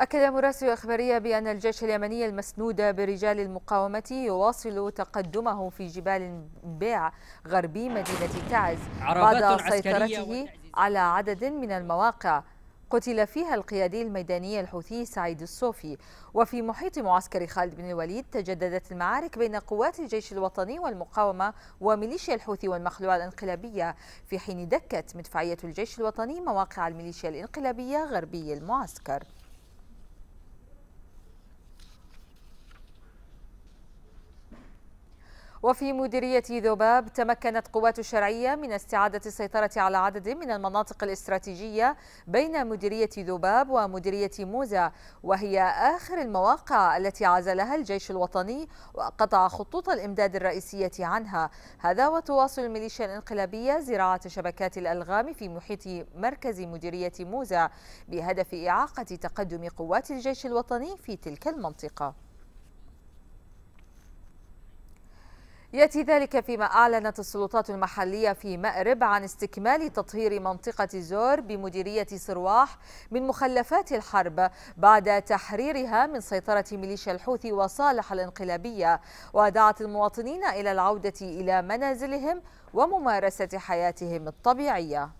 أكد مراسل إخبارية بأن الجيش اليمني المسنود برجال المقاومة يواصل تقدمه في جبال بيع غربي مدينة تعز بعد سيطرته على عدد من المواقع. قتل فيها القيادي الميداني الحوثي سعيد الصوفي. وفي محيط معسكر خالد بن الوليد تجددت المعارك بين قوات الجيش الوطني والمقاومة وميليشيا الحوثي والمخلوع الانقلابية. في حين دكت مدفعية الجيش الوطني مواقع الميليشيا الانقلابية غربي المعسكر. وفي مديرية ذباب تمكنت قوات الشرعية من استعادة السيطرة على عدد من المناطق الاستراتيجية بين مديرية ذباب ومديرية موزة وهي آخر المواقع التي عزلها الجيش الوطني وقطع خطوط الإمداد الرئيسية عنها. هذا وتواصل الميليشيا الانقلابية زراعة شبكات الألغام في محيط مركز مديرية موزة بهدف إعاقة تقدم قوات الجيش الوطني في تلك المنطقة. يأتي ذلك فيما أعلنت السلطات المحلية في مأرب عن استكمال تطهير منطقة زور بمديرية صرواح من مخلفات الحرب بعد تحريرها من سيطرة ميليشيا الحوثي وصالح الانقلابية. ودعت المواطنين إلى العودة إلى منازلهم وممارسة حياتهم الطبيعية.